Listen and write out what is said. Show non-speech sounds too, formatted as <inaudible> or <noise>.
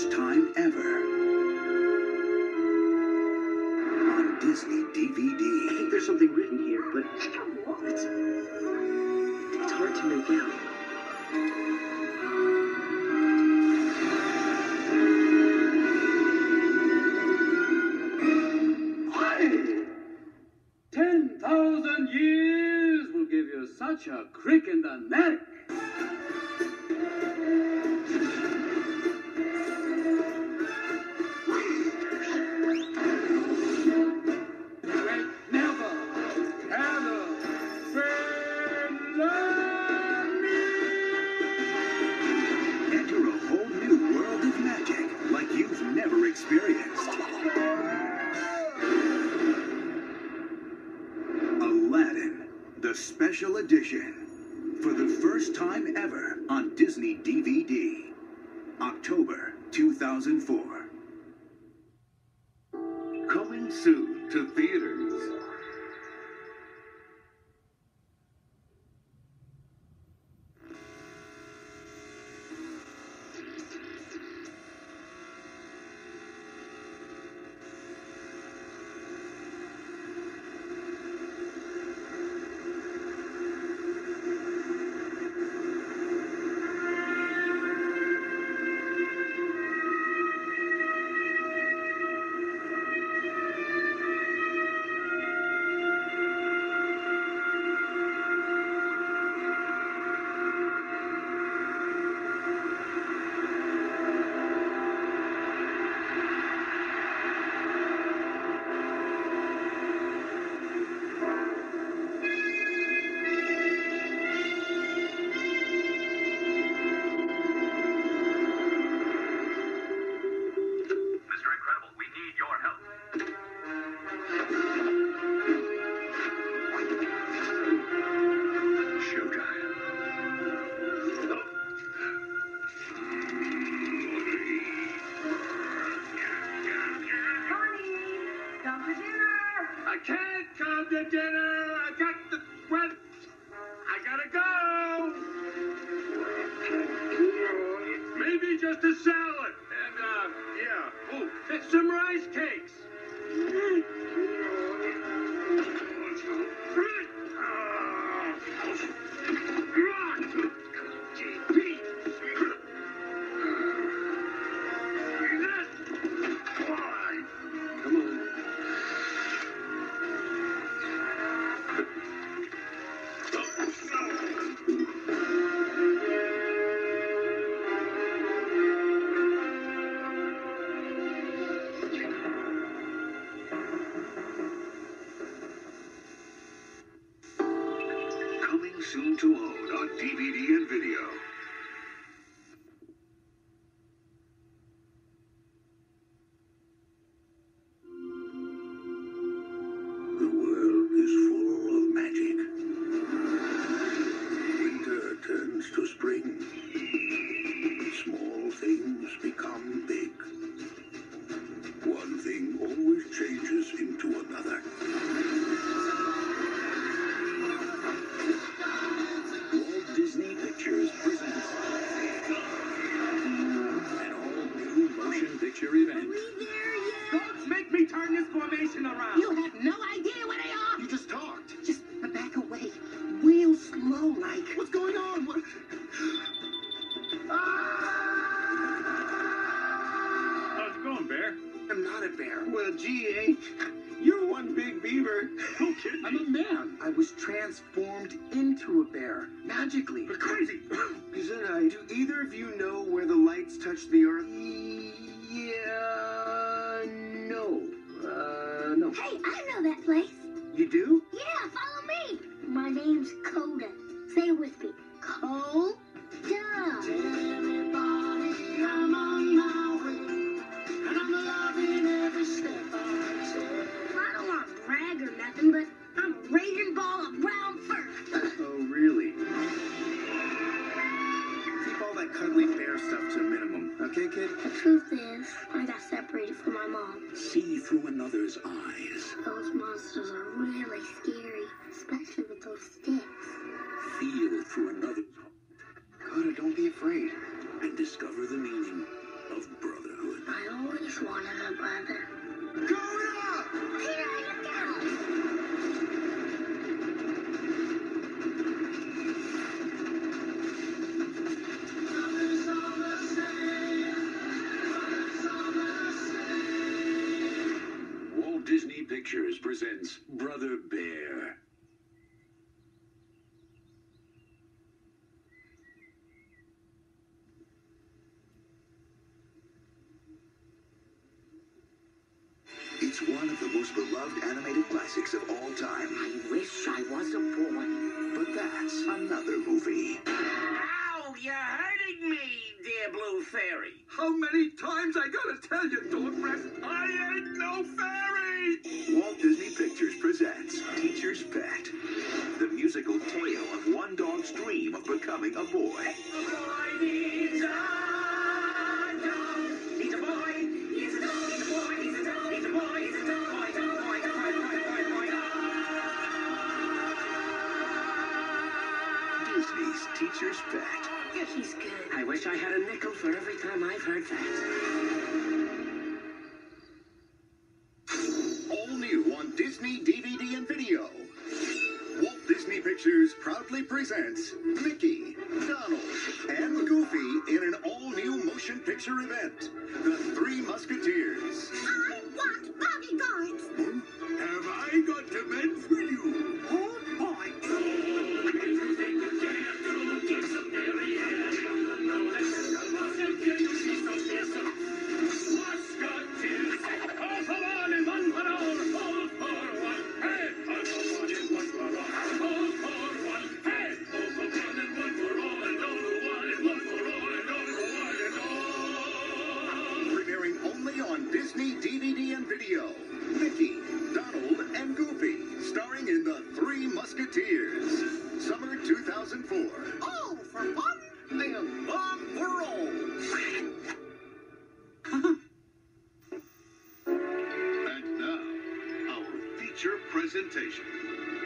first time ever on Disney DVD. I think there's something written here, but it's, it's hard to make out. Ten thousand years will give you such a crick in the neck. Special edition. For the first time ever on Disney DVD. October 2004. Coming soon to theaters. Can't to dinner. I got the well, I gotta go. Maybe just a salad and uh, yeah. Oh, some rice cakes. Soon to own on DVD and video. Slow. What's going on? What? How's it going, Bear? I'm not a bear. Well, gee, eh? You're one big beaver. No kidding. I'm a man. I was transformed into a bear magically. You're crazy. <clears throat> Gesundheit. Do either of you know where the lights touch the earth? Yeah, no. Uh, no. Hey, I know that place. You do? Okay, kid? The truth is, I got separated from my mom. See through another's eyes. Those monsters are really scary, especially with those sticks. Feel through another's heart. Koda, don't be afraid. and discover the meaning of brotherhood. I always wanted a brother. Koda! Brother Bear. It's one of the most beloved animated classics of all time. I wish I was a boy. But that's another movie. Ow! You're hurting me, dear Blue Fairy. How many times I gotta tell you, Breath, I ain't no fairy! Walt Disney Pictures presents Teacher's Pet, the musical tale of one dog's dream of becoming a boy. boy needs a dog. A boy. A dog. A boy. A dog. A boy. A dog. Boy, dog, boy, dog, boy, boy, boy, boy, dog. Disney's Teacher's Pet. Yeah, he's good. I wish I had a nickel for every time I've heard that. Proudly presents Mickey, Donald, and Goofy in an all-new motion picture event, The Three Musketeers. I want bodyguards. Hmm? Have I got to mend for you? presentation.